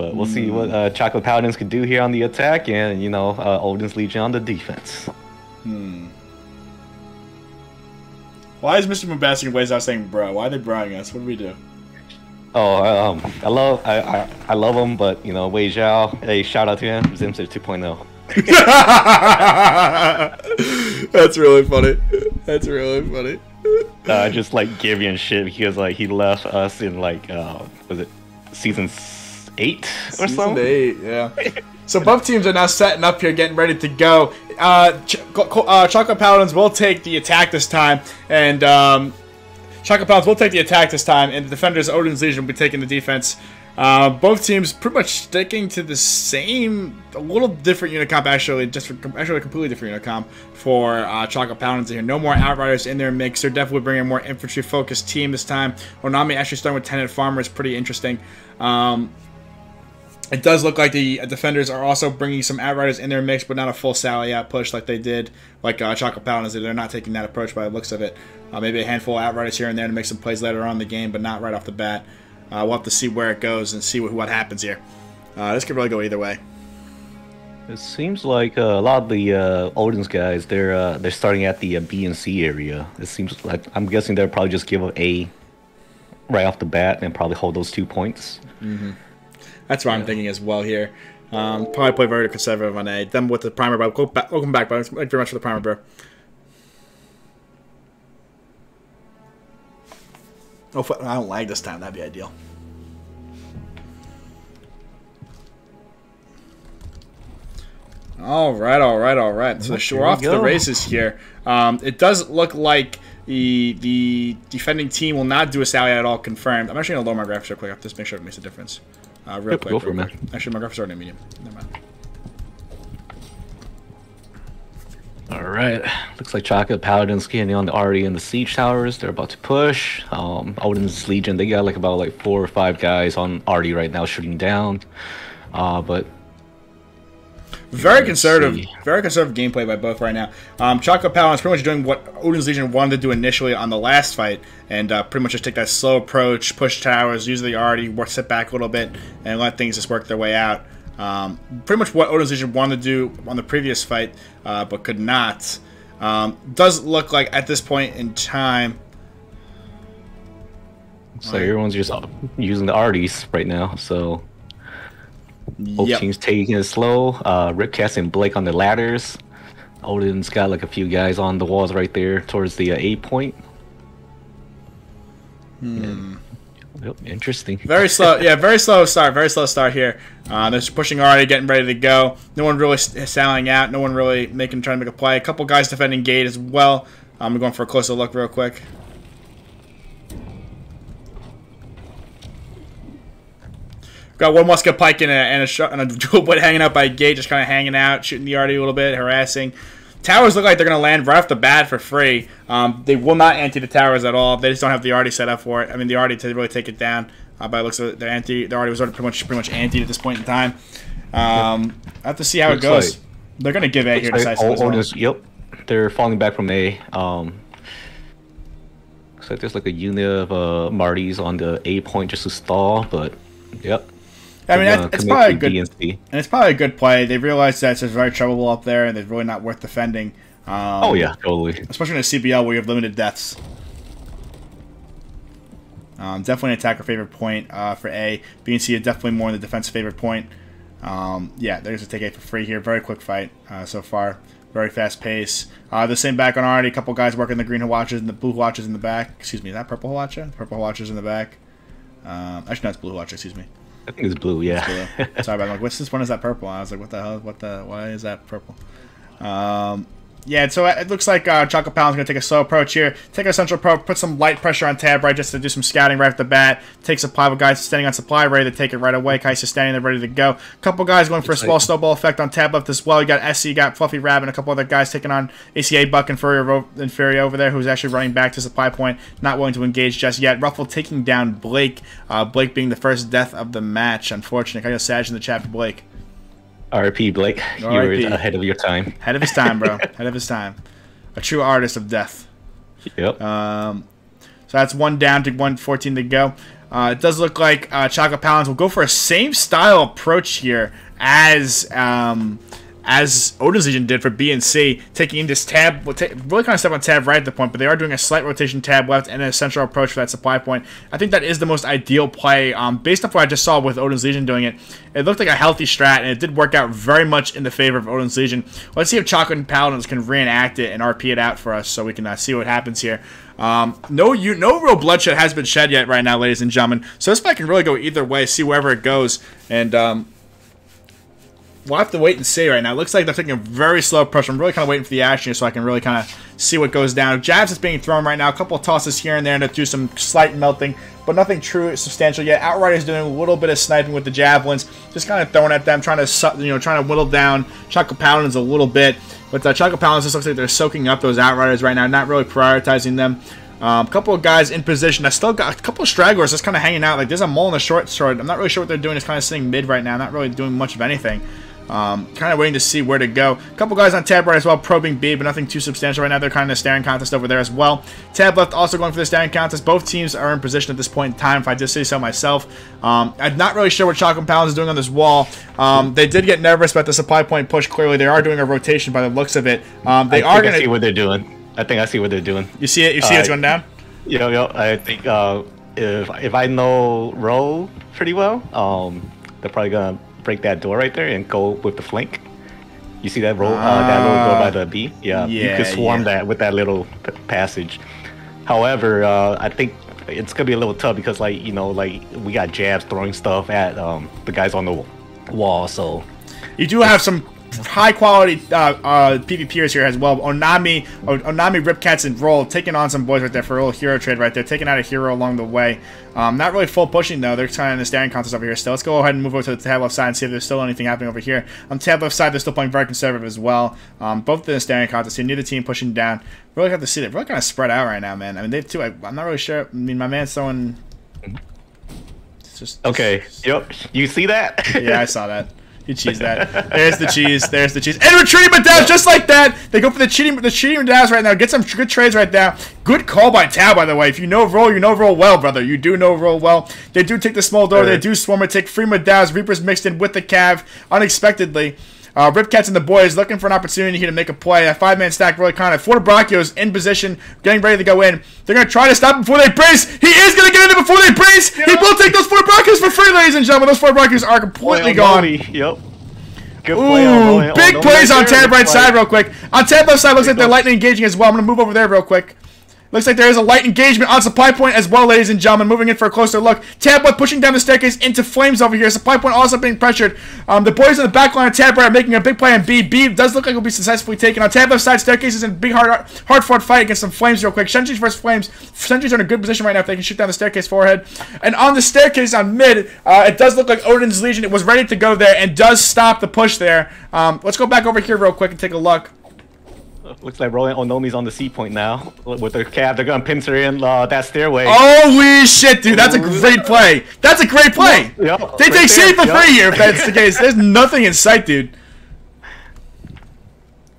But we'll see what uh, Chocolate Paladins can do here on the attack, and you know, uh, Odin's Legion on the defense. Hmm. Why is Mr. Bombastic Ways out saying bro? Why are they broing us? What do we do? Oh, um, I love I, I, I love him, but you know, Wei Zhao. Hey, shout out to him. Zimster 2.0. That's really funny. That's really funny. Uh, just like giving shit because like he left us in like uh, was it season eight or Season something? eight, yeah. so both teams are now setting up here, getting ready to go. Uh, Ch- uh, Chocolate Paladins will take the attack this time, and um, Chocolate Paladins will take the attack this time, and the defenders, Odin's Legion, will be taking the defense. Uh, both teams pretty much sticking to the same, a little different unit comp actually, just for, actually a completely different unit comp for uh, Chocolate Paladins here. No more Outriders in their mix. They're definitely bringing a more infantry focused team this time. Onami actually starting with Tenant Farmer is pretty interesting. Um, it does look like the defenders are also bringing some outriders in their mix, but not a full Sally out push like they did, like uh, Chocolate Paladins. They're not taking that approach by the looks of it. Uh, maybe a handful of outriders here and there to make some plays later on in the game, but not right off the bat. Uh, we'll have to see where it goes and see what, what happens here. Uh, this could really go either way. It seems like uh, a lot of the uh, Odin's guys they're uh, they're starting at the uh, B and C area. It seems like I'm guessing they'll probably just give a A right off the bat and probably hold those two points. That's what I'm thinking as well here. Um, probably play very conservative on A. Then with the primer, bro. Go back, welcome back, bro. Thank you very much for the primer, bro. Oh, I don't lag this time. That'd be ideal. All right, all right, all right. So we're we off to the races here. Um, it does look like the the defending team will not do a sally at all. Confirmed. I'm actually gonna lower my graphics real quick. Just make sure it makes a difference. Uh, real Yep, quick. go for real it, quick. Actually, my graphics already medium. Never mind. All right, looks like Chocolate Paladins getting on the already in the siege towers. They're about to push. Um, Odin's Legion they got like about like four or five guys on arty right now shooting down. Uh, but Very conservative, see. very conservative gameplay by both right now. Um, Chocolate Paladin is pretty much doing what Odin's Legion wanted to do initially on the last fight, and uh, pretty much just take that slow approach, push towers, use the arty, work, sit back a little bit, and let things just work their way out. Um, pretty much what Odin's Legion wanted to do on the previous fight, uh, but could not. Um, does look like at this point in time, so everyone's just using the Arties right now. So both yep. teams taking it slow. Uh, Ripcast and Blake on the ladders. Odin's got like a few guys on the walls right there towards the uh, A point. Hmm. Yep, interesting. Very slow, yeah, very slow start, very slow start here. Uh, they're pushing already, getting ready to go. No one really sallying out. No one really making trying to make a play. A couple guys defending gate as well. I'm going for a closer look real quick. Got one musket pike and a and a, shot, and a dual blade hanging out by gate, just kind of hanging out, shooting the arty a little bit, harassing. Towers look like they're going to land right off the bat for free. Um, they will not anti the towers at all. They just don't have the arty set up for it. I mean, the arty to really take it down. Uh, by the looks of it, the anti, the arty was already pretty much pretty much anti at this point in time. Um, I have to see how Looks it goes. like- they're going to give A here like decisively. O- as well. Yep, they're falling back from A. Um, looks like there's like a unit of uh, Marty's on the A point just to stall, but yep. I mean, They're it's probably a good, B and it's probably a good play. They realize that it's very trouble up there, and it's really not worth defending. Um, Oh yeah, totally. especially in a CBL where you have limited deaths. Um, definitely an attacker favorite point uh, for A. B and C are definitely more in the defense favorite point. Um, yeah, there's a take A for free here. Very quick fight uh, so far. Very fast pace. Uh, the same back on arty. A couple guys working the green watches and the blue watches in the back. Excuse me, is that purple watcher? Purple watches in the back. Um, actually, no, it's blue watcher. Excuse me. I think it's blue. Yeah. Blue. Sorry, but I'm like, what's this one? Is that purple? I was like, what the hell? What the? Why is that purple? Um, yeah, so it looks like uh, Paladin's going to take a slow approach here. Take a central approach, put some light pressure on Tab right just to do some scouting right off the bat. Take supply with guys standing on supply, ready to take it right away. Kai's just standing there ready to go. couple guys going for a small like- snowball effect on Tab left as well. You got SC, you got Fluffy Rabbit, and a couple other guys taking on ACA Buck and Furry, and Fury over there, who's actually running back to supply point, not willing to engage just yet. Ruffle taking down Blake. Uh, Blake being the first death of the match. Unfortunate. I got Sag in the chat for Blake. R.I.P. Blake. You were ahead of your time. Ahead of his time, bro. ahead of his time. A true artist of death. Yep. Um, so that's one down to 114 to go. Uh, it does look like uh, Chocolate Paladins will go for a same style approach here as um, as Odin's Legion did for B and C, taking this tab, really kind of step on tab right at the point, but they are doing a slight rotation tab left and a central approach for that supply point. I think that is the most ideal play. Um, based off what I just saw with Odin's Legion doing it, it looked like a healthy strat, and it did work out very much in the favor of Odin's Legion. Let's see if Chocolate and Paladins can reenact it and RP it out for us so we can uh, see what happens here. Um, no, you, no real bloodshed has been shed yet right now, ladies and gentlemen. So this fight can really go either way, see wherever it goes, and um, we'll have to wait and see right now. It looks like they're taking a very slow approach. I'm really kind of waiting for the action so I can really kind of see what goes down. Jabs is being thrown right now. A couple of tosses here and there to do some slight melting, but nothing true substantial yet. Outriders is doing a little bit of sniping with the javelins, just kind of throwing at them, trying to you know trying to whittle down Choco Paladins a little bit. But uh, Choco Paladins just looks like they're soaking up those Outriders right now, not really prioritizing them. A um, couple of guys in position. I still got a couple of stragglers just kind of hanging out. Like there's a mole in the short sword. I'm not really sure what they're doing. It's kind of sitting mid right now. Not really doing much of anything. Um, kind of waiting to see where to go. A couple guys on tab right as well, probing B, but nothing too substantial right now. They're kind of in a staring contest over there as well. Tab left also going for the staring contest. Both teams are in position at this point in time, if I just say so myself. Um, I'm not really sure what Chocolate Pounds is doing on this wall. Um, they did get nervous about the supply point push, clearly. They are doing a rotation by the looks of it. Um, they I are going to see what they're doing. I think I see what they're doing. You see it? You see uh, it's going down? Yo, yo, I think uh, if, if I know roll pretty well, um, they're probably going to break that door right there and go with the flank. You see that roll, uh, that little door by the B? Yeah, yeah you could swarm yeah. that with that little passage. However, uh, I think it's gonna be a little tough because, like, you know, like we got jabs throwing stuff at um, the guys on the wall. So you do have some high quality uh, uh, PvPers here as well. Onami, Onami, Ripcats, and Roll taking on some boys right there for a little hero trade right there. Taking out a hero along the way. Um, not really full pushing though. They're kind of in the staring contest over here still. Let's go ahead and move over to the tab left side and see if there's still anything happening over here. On the tab left side, they're still playing very conservative as well. Um, both in the staring contest here. Neither team pushing down. Really have to see it. Really kind of spread out right now, man. I mean, they too. I, am not really sure. I mean, my man's throwing. Just, just, okay. Yep. You see that? yeah, I saw that. You cheese that. There's the cheese. There's the cheese. And retreating Madavs just like that. They go for the cheating the cheating Madavs right now. Get some good trades right now. Good call by Tao, by the way. If you know roll, you know roll well, brother. You do know roll well. They do take the small door. They do swarm and Take free Madavs. Reapers mixed in with the Cav unexpectedly. Uh, Ripcats and the boys looking for an opportunity here to make a play. A five-man stack really kind of. Fortebraccio's in position, getting ready to go in. They're going to try to stop him before they brace. He is going to get in there before they brace. He will take those Fortebraccios for free, ladies and gentlemen. Those Fortebraccios are completely gone. Yep. Good play Ooh, big oh, plays on tab right side real quick. On tab left side looks like they're lightning engaging as well. I'm going to move over there real quick. Looks like there is a light engagement on supply point as well, ladies and gentlemen. Moving in for a closer look. Tablet pushing down the staircase into flames over here. Supply point also being pressured. Um, the boys in the back line of Tab are making a big play on B. B does look like it'll be successfully taken. On left side, staircase is in a big hard hard fought fight against some flames real quick. Sentries versus flames. Are in a good position right now if they can shoot down the staircase forehead. And on the staircase on mid, uh, it does look like Odin's Legion it was ready to go there and does stop the push there. Um, let's go back over here real quick and take a look. Looks like Rolling Onami's on the C point now with their cav. They're gonna pincer in uh, that stairway. Holy shit, dude! That's a great play. That's a great play. Yep, they right take C for free here if that's the case. There's nothing in sight, dude.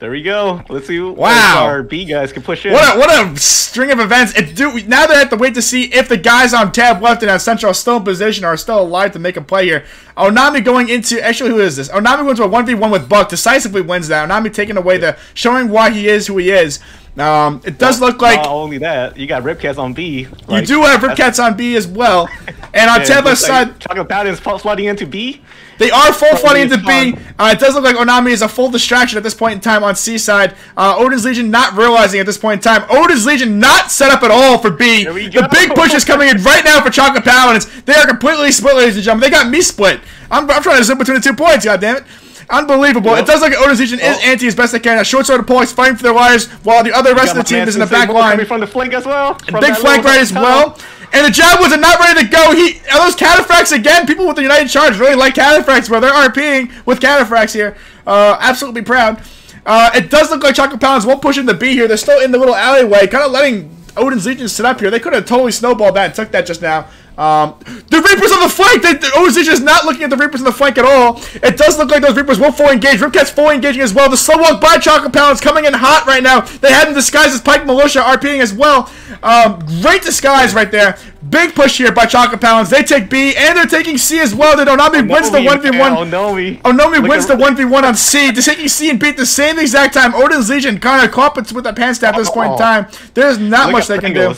There we go. Let's see wow. our B guys can push in. What a, what a string of events. It do now they have to wait to see if the guys on tab left and on central are still in position or are still alive to make a play here. Onami going into actually who is this? Onami going to a 1v1 with Buck, decisively wins that. Onami taking away the showing why he is who he is. Um, it does look like not only that, you got Ripcats on B. Like, you do have Ripcats on B as well. And on yeah, tab left side, Chocolate Paladins flooding into B. They are full flooding into B. Uh, it does look like Onami is a full distraction at this point in time on Seaside. Uh, Odin's Legion not realizing at this point in time. Odin's Legion not set up at all for B. The big push is coming in right now for Chocolate Paladins. They are completely split, ladies and gentlemen. They got me split. I'm, I'm trying to zip between the two points, God damn it! Unbelievable. Yep. It does look like Odin's Legion oh. is anti as best they can. A short sword of Polish fighting for their lives while the other rest of the team is in the back line. From the flank as well. Big flank right as well. And the Jaguars was not ready to go. He are those cataphracts again. People with the United Charge really like cataphracts, bro. They're RPing with cataphracts here. Uh, absolutely proud. Uh, it does look like Chocolate Pounds won't push in the B here. They're still in the little alleyway, kind of letting Odin's Legion sit up here. They could have totally snowballed that and took that just now. Um, the Reapers on the flank! The, the OZ is not looking at the Reapers on the flank at all. It does look like those Reapers will fully engage. Ripcat's fully engaging as well. The slow walk by Chocolate Pounds coming in hot right now. They had him disguised as Pike Militia RPing as well. Um, great disguise right there. Big push here by Chocolate Pounds. They take B, and they're taking C as well. They Onami wins the 1v1. Onami. Onami wins the 1v1 on C. Just taking C and B at the same exact time. Odin's Legion kind of competes with that pan staff at this point in time. There's not much they can do.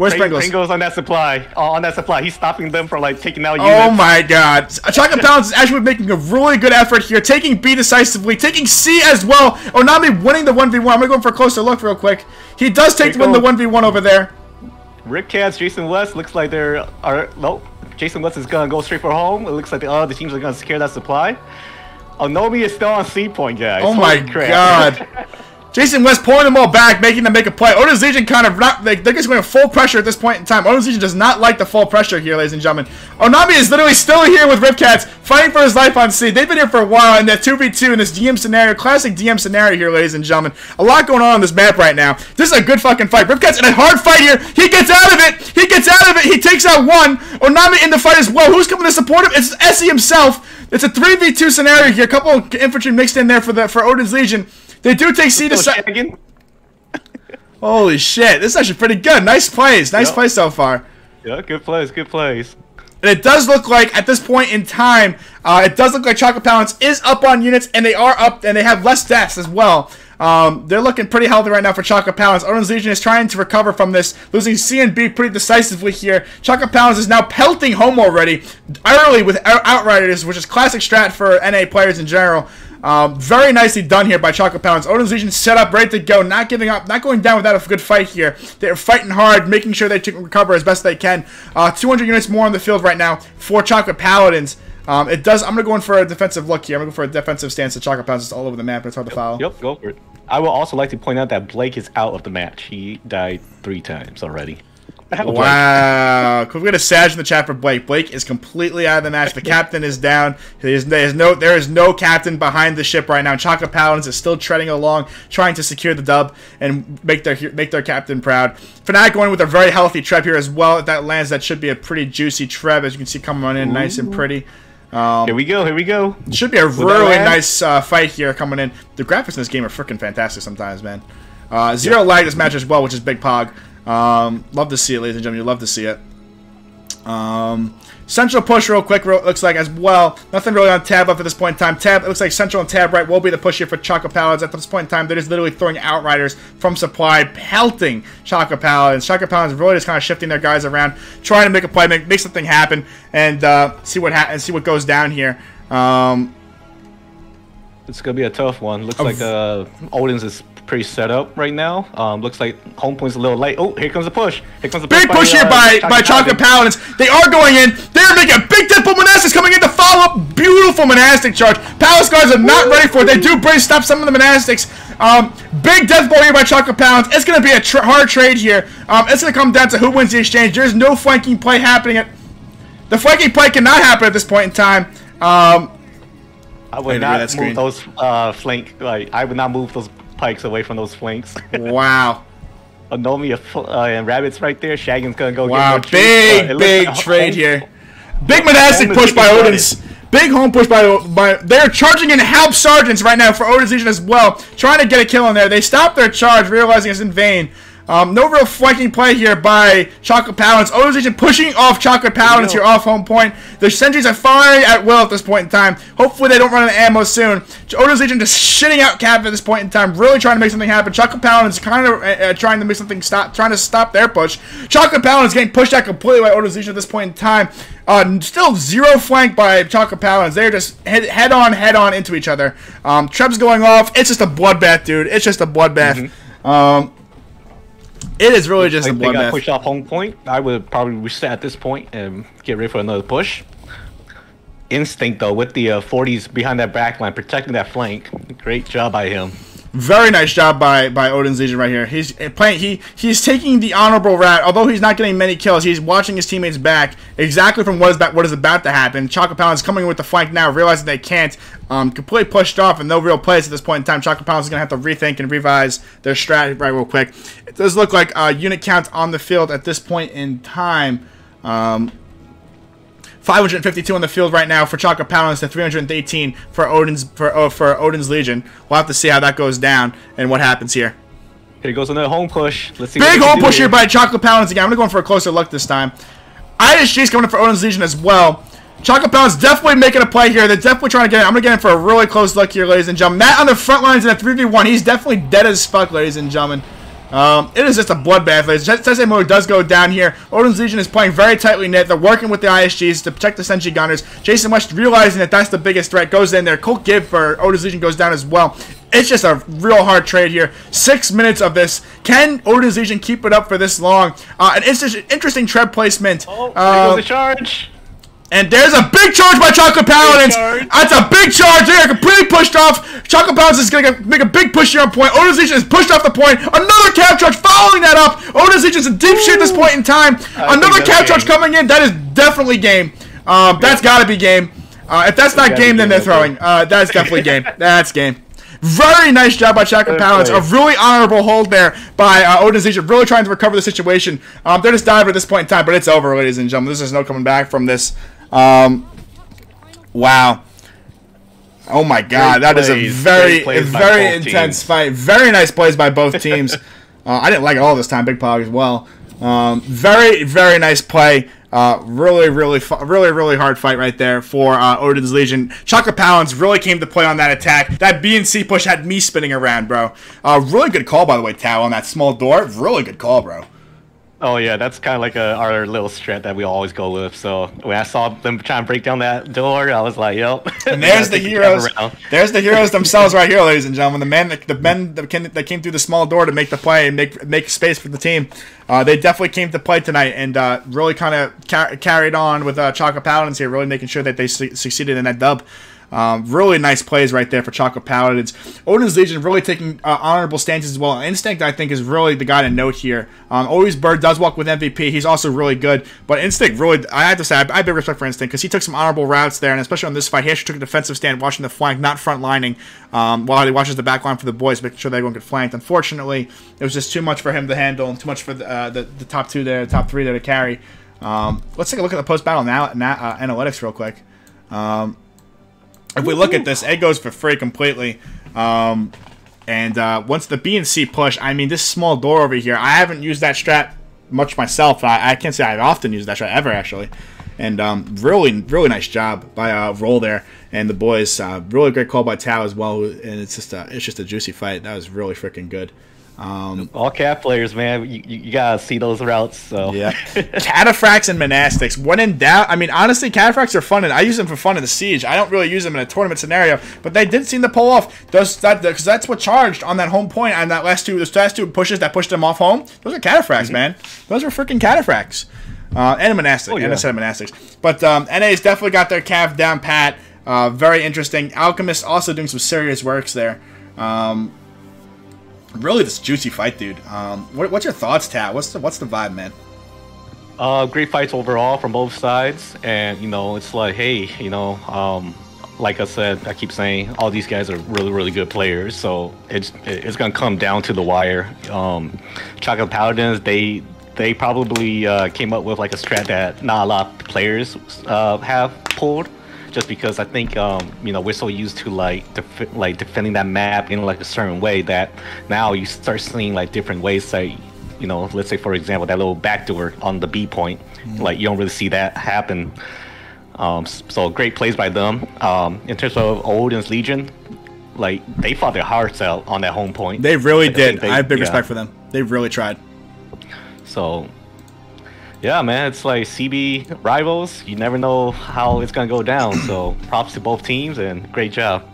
Where's Pringles? Pringles on that supply. Oh, on that supply. He's stopping them from like taking out Oh my god. Chocolate Pounds is actually making a really good effort here, taking B decisively, taking C as well. Onami winning the 1v1. I'm gonna go for a closer look real quick. He does take win the 1v1 over there. Ripcats, Jason West looks like they're are nope. Jason West is gonna go straight for home. It looks like the other teams are gonna secure that supply. Onami is still on C point, guys. Oh my crap. god. Jason West pulling them all back, making them make a play. Odin's Legion kind of not, like, they're just going full pressure at this point in time. Odin's Legion does not like the full pressure here, ladies and gentlemen. Onami is literally still here with Ripcats, fighting for his life on C. They've been here for a while in that 2v2 in this DM scenario, classic DM scenario here, ladies and gentlemen. A lot going on on this map right now. This is a good fucking fight. Ripcats in a hard fight here. He gets out of it. He gets out of it. He takes out one. Onami in the fight as well. Who's coming to support him? It's Essie himself. It's a 3v2 scenario here. A couple infantry mixed in there for the for Odin's Legion. They do take C to shagging. Holy shit, this is actually pretty good. Nice plays. Nice Yep. plays so far. Yeah, good plays, good plays. And it does look like at this point in time, uh, it does look like Chocolate Balance is up on units, and they are up, and they have less deaths as well. Um, they're looking pretty healthy right now for Chocolate Balance. Odin's Legion is trying to recover from this, losing C and B pretty decisively here. Chocolate Balance is now pelting home already, early with Outriders, which is classic strat for NA players in general. Um, very nicely done here by Chocolate Pounds. Odin's Legion set up, ready to go, not giving up, not going down without a good fight here. They're fighting hard, making sure they can recover as best they can. Uh, 200 units more on the field right now for Chocolate Paladins. Um, it does. I'm gonna go in for a defensive look here. I'm gonna go for a defensive stance. The Chocolate Pounds is all over the map. It's hard to follow. Yep, go for it. I would also like to point out that Blake is out of the match. He died three times already. Wow. Could we get a Sag in the chat for Blake? Blake is completely out of the match. The captain is down. There's, there's no there is no captain behind the ship right now. Chocolate Paladins is still treading along, trying to secure the dub and make their make their captain proud. Fnatic going with a very healthy Treb here as well. If that lands, that should be a pretty juicy Treb, as you can see coming on in nice and pretty. Here we go, here we go. Should be a that really nice uh, fight here coming in. The graphics in this game are freaking fantastic sometimes, man. Uh, zero lag this match as well, which is big pog. Um, love to see it, ladies and gentlemen. You love to see it. Um, central push real quick real, looks like as well. Nothing really on tab up at this point in time. Tab it looks like central and tab right will be the push here for Choco Paladins. At this point in time, they're just literally throwing outriders from supply, pelting Choco Paladins. Choco Paladins really just kind of shifting their guys around, trying to make a play, make, make something happen, and uh, see what ha- and see what goes down here. Um, It's gonna be a tough one. Looks like uh, Odin's is pretty set up right now. Um, looks like home point's a little light. Oh, here comes the push. Here comes the Big push here uh, by, by Chocolate Paladin. Paladins. They are going in. They're making a big tempo monastics coming in to follow up. Beautiful monastic charge. Palace guards are not ready for it. They do brace stop some of the monastics. Um, big death blow here by Chocolate Paladins. It's going to be a tr- hard trade here. Um, it's going to come down to who wins the exchange. There's no flanking play happening. At, the flanking play cannot happen at this point in time. Um, I would read not move those uh, flank. Like I would not move those pikes away from those flanks. wow. Onami uh, and rabbits right there. Shagan's gonna go. Wow, get big, Uh, big like trade here. Big monastic push by Odin's. Big home push by by. They're charging in help sergeants right now for Odin's Legion as well, trying to get a kill in there. They stop their charge, realizing it's in vain. Um, no real flanking play here by Chocolate Paladins. Legion pushing off Chocolate Paladins here off home point. The sentries are firing at will at this point in time. Hopefully they don't run out of ammo soon. Legion just shitting out cav at this point in time, really trying to make something happen. Chocolate Paladins kind of uh, uh, trying to make something stop, trying to stop their push. Chocolate Paladins getting pushed out completely by Legion at this point in time. Uh, still zero flank by Chocolate Paladins. They're just head, head on, head on into each other. Um, Treb's going off. It's just a bloodbath, dude. It's just a bloodbath. Um, it is really just a they got pushed off home point. I would probably reset at this point and get ready for another push. Instinct though, with the uh, 40s behind that back line, protecting that flank. Great job by him. Very nice job by by Odin's Legion right here. He's uh, playing. He he's taking the honorable route. Although he's not getting many kills, he's watching his teammates back exactly from what is about what is about to happen. Chocolate Paladins coming with the flank now, realizing they can't. Um, completely pushed off and no real plays at this point in time. Chocolate Paladins is gonna have to rethink and revise their strat right real quick. It does look like uh, unit count on the field at this point in time. Um, 552 on the field right now for Chocolate Paladins to 318 for Odin's for uh, for Odin's Legion. We'll have to see how that goes down and what happens here. Here goes another home push. Let's see. Big home push here. by Chocolate Paladins again. I'm gonna go in for a closer look this time. ISG's coming in for Odin's Legion as well. Chocolate Paladins definitely making a play here. They're definitely trying to get in. I'm gonna get in for a really close look here, ladies and gentlemen. Matt on the front lines in a 3v1. He's definitely dead as fuck, ladies and gentlemen. Um, it is just a bloodbath. Sensei Mode does go down here. Odin's Legion is playing very tightly knit. They're working with the ISGs to protect the Senshi Gunners. Jason West realizing that that's the biggest threat goes in there. Colt Gibb for Odin's Legion goes down as well. It's just a real hard trade here. Six minutes of this. Can Odin's Legion keep it up for this long? Uh, an interesting tread placement. Oh, there goes the charge. And there's a big charge by Chocolate Paladins. That's a big charge. They are completely pushed off. Chocolate Paladins is going to make a big push here on point. Odin's Legion is pushed off the point. Another cav charge following that up. Odin's Legion is in deep shit at this point in time. I Another cav charge coming in. That is definitely game. Um, that's got to be game. Uh, if that's not game, then they're throwing. Uh, that's definitely game. That's game. Very nice job by Chocolate Paladins. A really honorable hold there by uh, Odin's Legion. Really trying to recover the situation. Um, they're just diving at this point in time, but it's over, ladies and gentlemen. There's just no coming back from this. Um, wow. Oh my God, great that plays. is a very, very intense teams. fight. Very nice plays by both teams. uh, I didn't like it all this time. Big Pog as well. Um, very, very nice play. Uh, really, really, really, really hard fight right there for uh, Odin's Legion. Chocolate Paladins really came to play on that attack. That B and C push had me spinning around, bro. Uh, really good call, by the way, Tao, on that small door. Really good call, bro. Oh yeah, that's kind of like a, our little strat that we always go with. So when I saw them trying to break down that door, I was like, "Yep." And there's the heroes. There's the heroes themselves right here, ladies and gentlemen. The men, that, the men that came, that came through the small door to make the play and make make space for the team. Uh, they definitely came to play tonight and uh, really kind of ca carried on with uh, Chocolate Paladins here, really making sure that they su succeeded in that dub. Um, really nice plays right there for Chocolate Paladins. Odin's Legion really taking uh, honorable stances as well. Instinct, I think, is really the guy to note here. Um, always Bird does walk with MVP. He's also really good. But Instinct, really, I have to say, I, have big respect for Instinct because he took some honorable routes there, and especially on this fight, he actually took a defensive stand, watching the flank, not front lining, um, while he watches the back line for the boys, making sure that everyone get flanked. Unfortunately, it was just too much for him to handle and too much for the, uh, the, the, top two there, the top three there to carry. Um, let's take a look at the post battle now, uh, analytics real quick. Um, if we look at this, Ed goes for free completely. Um, and uh, once the B and C push, I mean, this small door over here, I haven't used that strat much myself. I, I can't say I've often used that strat ever, actually. And um, really, really nice job by uh, Roll there and the boys. Uh, really great call by Tao as well. And it's just a, it's just a juicy fight. That was really freaking good. Um, All cav players, man. You, you, gotta see those routes. So yeah, cataphracts and monastics. When in doubt, I mean, honestly, cataphracts are fun, and I use them for fun in the siege. I don't really use them in a tournament scenario, but they did seem to pull off. Those that because that's what charged on that home point on that last two those last two pushes that pushed them off home. Those are cataphracts, mm-hmm. man. Those are freaking cataphracts. Uh, and a monastic, oh, yeah. and a set of monastics. But um, NA's definitely got their cav down pat. Uh, very interesting. Alchemist also doing some serious works there. Um, really this juicy fight, dude. Um, what, what's your thoughts, Tat? What's the what's the vibe, man? Uh, great fights overall from both sides, and you know it's like, hey, you know, um, like I said, I keep saying all these guys are really, really good players. So it's it's gonna come down to the wire. Um, Chocolate Paladins, they they probably uh, came up with like a strat that not a lot of players uh, have pulled just because I think um, you know we're so used to like def- like defending that map in like a certain way that now you start seeing like different ways like you know let's say for example that little backdoor on the B point mm-hmm. like you don't really see that happen. Um, so great plays by them. Um, in terms of Odin's Legion, like they fought their hearts out on that home point. They really I did. They, I have big yeah. respect for them. They really tried. So yeah, man, it's like CB rivals. You never know how it's gonna go down. So props to both teams and great job.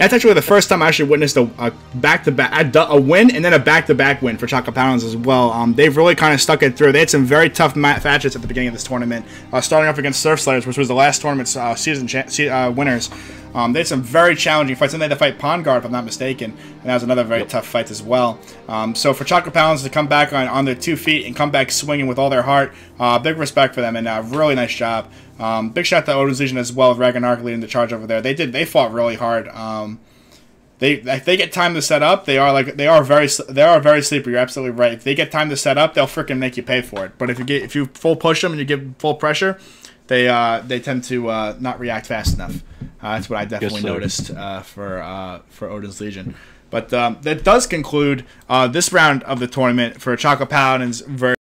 That's actually the first time I actually witnessed a, a back-to-back a, win and then a back-to-back win for Choco Paladins as well. Um, they've really kind of stuck it through. They had some very tough matches at the beginning of this tournament, uh, starting off against Serf Slayers, which was the last tournament's uh, season uh, winners. Um, they had some very challenging fights. And they had to fight Pondguard, if I'm not mistaken. And that was another very yep. tough fight as well. Um, so for Chocolate Paladins to come back on, on their two feet and come back swinging with all their heart, uh, big respect for them and uh, really nice job. Um, big shout out to Odin's as well, with Ragnarok leading the charge over there. They did. They fought really hard. Um, they if they get time to set up, they are like they are very they are very sleepy. You're absolutely right. If they get time to set up, they'll freaking make you pay for it. But if you get if you full push them and you give full pressure, they uh, they tend to uh, not react fast enough. Uh, that's what I definitely yes, noticed uh, for uh, for Odin's Legion. But um, that does conclude uh, this round of the tournament for Choco Paladins versus.